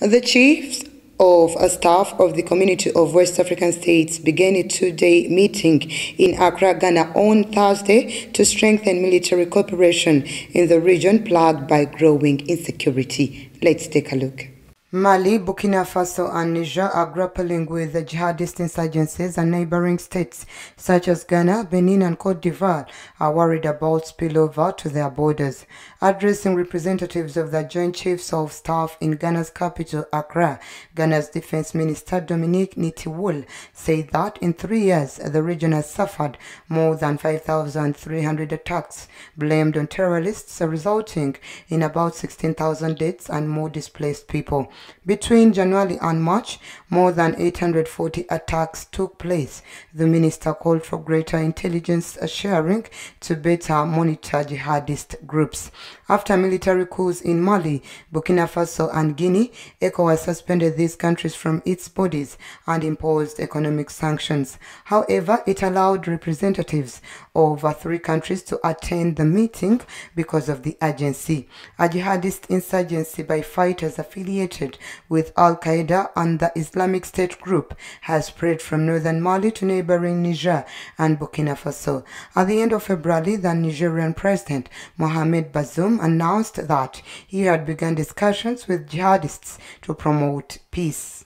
The chiefs of a staff of the Community of West African States began a two-day meeting in Accra, Ghana on Thursday to strengthen military cooperation in the region plagued by growing insecurity. Let's take a look. Mali, Burkina Faso and Niger are grappling with the jihadist insurgencies and neighboring states such as Ghana, Benin and Cote d'Ivoire are worried about spillover to their borders. Addressing representatives of the Joint Chiefs of Staff in Ghana's capital, Accra, Ghana's Defense Minister Dominic Nitiwul said that in three years the region has suffered more than 5,300 attacks blamed on terrorists resulting in about 16,000 deaths and more displaced people. Between January and March, more than 840 attacks took place. The minister called for greater intelligence sharing to better monitor jihadist groups. After military coups in Mali, Burkina Faso and Guinea, ECOWAS suspended these countries from its bodies and imposed economic sanctions. However, it allowed representatives of three countries to attend the meeting because of the urgency. A jihadist insurgency by fighters affiliated with Al-Qaeda and the Islamic State group has spread from northern Mali to neighboring Niger and Burkina Faso. At the end of February, the Nigerian president Mohamed Bazoum announced that he had begun discussions with jihadists to promote peace.